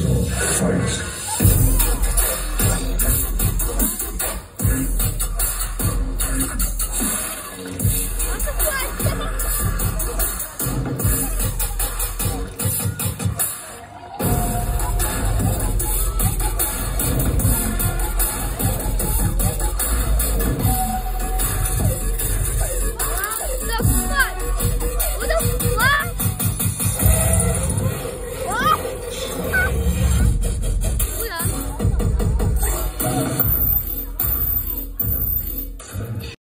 Original Fight.